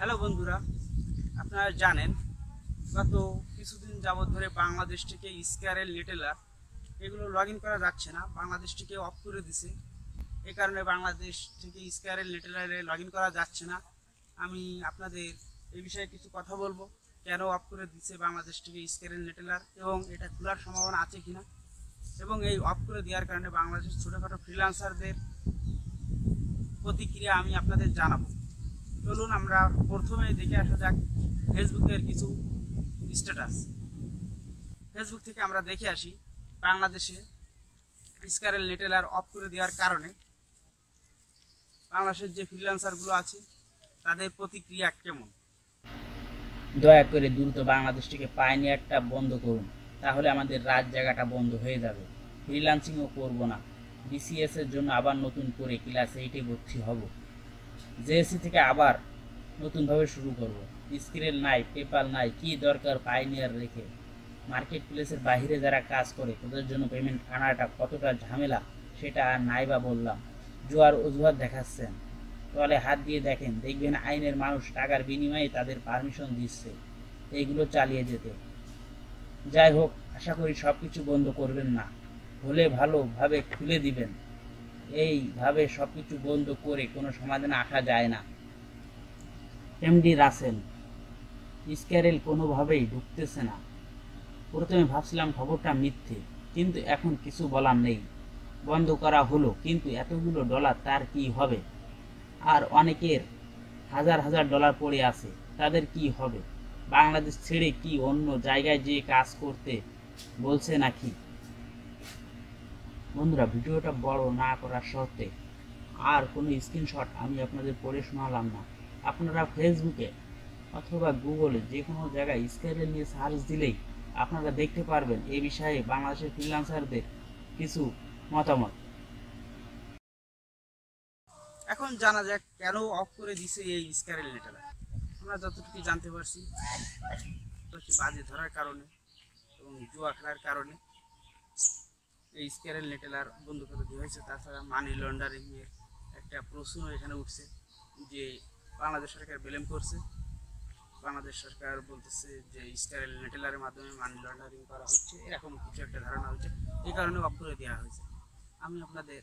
Hello বন্ধুরা, আপনারা জানেন গত কিছুদিন যাবৎ ধরে বাংলাদেশ থেকে স্কারেল নেটেলার এগুলো লগ ইন করা যাচ্ছে না, বাংলাদেশ থেকে অফ করে দিছে। এই কারণে বাংলাদেশ থেকে স্কারেল লিটেলারে লগ করা যাচ্ছে না। আমি আপনাদের এই বিষয়ে কিছু কথা বলব, কেন অফ করে দিচ্ছে বাংলাদেশ থেকে স্কারেল নেটেলার এবং এটা খোলার সম্ভাবনা আছে কিনা? এবং এই অফ করে দেওয়ার কারণে বাংলাদেশের ছোটোখাটো ফ্রিলান্সারদের প্রতিক্রিয়া আমি আপনাদের জানাব। চলুন আমরা প্রথমে দেখে আসা যাক ফেসবুকের কিছু স্ট্যাটাস ফেসবুক থেকে আমরা দেখে আসি, বাংলাদেশে স্কারেল নেটেলার অফ করে দেওয়ার কারণে বাংলাদেশের যে ফ্রিল্যান্সারগুলো আছে, তাদের প্রতিক্রিয়া কেমন? দয়া করে দ্রুত বাংলাদেশ থেকে পাইনিয়ারটা বন্ধ করুন, তাহলে আমাদের রাত জায়গাটা বন্ধ হয়ে যাবে। ফ্রিলান্সিংও করব না। বিসিএস এর জন্য আবার নতুন করে ক্লাস এইটে ভর্তি হব। জেএসসি থেকে আবার নতুনভাবে শুরু করব। স্ক্রিল নাই পেপাল নাই, কি দরকার পাইনিয়ার রেখে? মার্কেট প্লেসের বাইরে যারা কাজ করে, তাদের জন্য পেমেন্ট আনাটা কতটা ঝামেলা, সেটা আর নাই বা বললাম। জোয়ার অজুহাত দেখাচ্ছেন। তলে হাত দিয়ে দেখেন, দেখবেন আইনের মানুষ টাকার বিনিময়ে তাদের পারমিশন দিচ্ছে। এইগুলো চালিয়ে যেতে। যাই হোক, আশা করি সব কিছু বন্ধ করবেন না। হলে ভালোভাবে খুলে দিবেন। এইভাবে সব কিছু বন্ধ করে কোনো সমাধানে আসা যায় না। এমডি রাসেল স্ক্যারেল কোনোভাবেই ঢুকতেছে না। প্রথমে ভাবছিলাম খবরটা মিথ্যে, কিন্তু এখন কিছু বলার নেই। বন্ধ করা হলো, কিন্তু এতগুলো ডলার তার কি হবে? আর অনেকের হাজার হাজার ডলার পড়ে আছে, তাদের কি হবে? বাংলাদেশ ছেড়ে কি অন্য জায়গায় যেয়ে কাজ করতে বলছে নাকি? বন্ধুরা, ভিডিওটা বড় না করার শর্তে আর কোনো স্ক্রিনশট আমি আপনাদের পড়ে শোনালাম না। আপনারা ফেসবুকে অথবা গুগলে যে কোনো জায়গায় স্কেলের নিয়ে সার্চ দিলেই আপনারা দেখতে পারবেন এই বিষয়ে বাংলাদেশের ফ্রিল্যান্সারদের কিছু মতামত। এখন জানা যাক কেন অফ করে দিছে এই স্কারেল নেটেলার আমরা যতটুকু জানতে পারছি বাজে ধরার কারণে এবং জুয়া খেলার কারণে। এই বন্ধ করে দেওয়া হয়েছে। তাছাড়া মানি লন্ডারিং এর একটা প্রশ্ন এখানে উঠছে যে, বাংলাদেশ সরকার ব্লেম করছে? বাংলাদেশ সরকার বলতেছে যে স্কেরেল নেটেলারের মাধ্যমে মানি লন্ডারিং করা হচ্ছে। এরকম কিছু একটা ধারণা হচ্ছে। এই কারণে অফ করে দেওয়া হয়েছে। আমি আপনাদের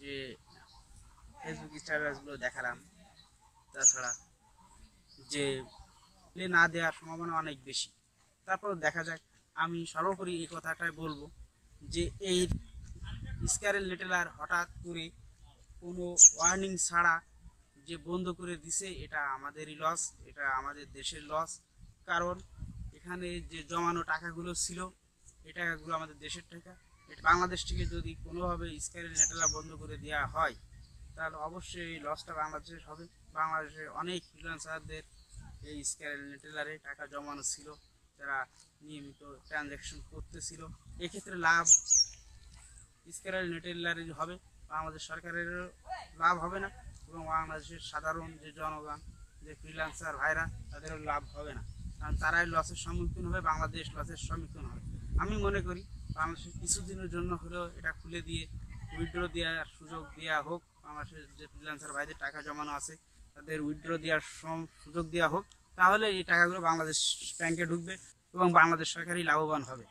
যে ফেসবুক স্ট্যাটাসগুলো দেখালাম, তাছাড়া যে প্লে না দেওয়ার সম্ভাবনা অনেক বেশি। তারপর দেখা যাক আমি সর্বোপরি এই কথাটাই বলব যে এই স্ক্যারেল লেটেলার হঠাৎ করে কোনো ওয়ার্নিং ছাড়া যে বন্ধ করে দিছে, এটা আমাদেরই লস এটা আমাদের দেশের লস কারণ এখানে যে জমানো টাকাগুলো ছিল, এই টাকাগুলো আমাদের দেশের টাকা। এটা বাংলাদেশ থেকে যদি কোনোভাবে স্ক্যারেল নেটেলার বন্ধ করে দেওয়া হয়, তাহলে অবশ্যই এই লসটা বাংলাদেশের হবে। বাংলাদেশের অনেক ফ্রিল্যান্সারদের এই স্ক্যারেল নেটেলারে টাকা জমানো ছিল। যারা নিয়মিত ট্রানজ্যাকশন করতেছিল, এক্ষেত্রে লাভ স্ক্যারেল নেটেলারে হবে, বাংলাদেশ সরকারের লাভ হবে না এবং বাংলাদেশের সাধারণ যে জনগণ, যে ফ্রিল্যান্সার ভাইরা, তাদেরও লাভ হবে না। কারণ তারাই লসের সম্মুখীন হবে, বাংলাদেশ লসের সম্মুখীন হবে। আমি মনে করি বাংলাদেশের কিছুদিনের জন্য হলেও এটা খুলে দিয়ে উইথড্র দেওয়ার সুযোগ দেওয়া হোক, বাংলাদেশের যে ফ্রিল্যান্সার ভাইদের টাকা জমানো আছে, তাদের উইথড্র দেওয়ার সুযোগ দেওয়া হোক তাহলে এই টাকাগুলো বাংলাদেশ ব্যাংকে ঢুকবে এবং বাংলাদেশ সরকারই লাভবান হবে।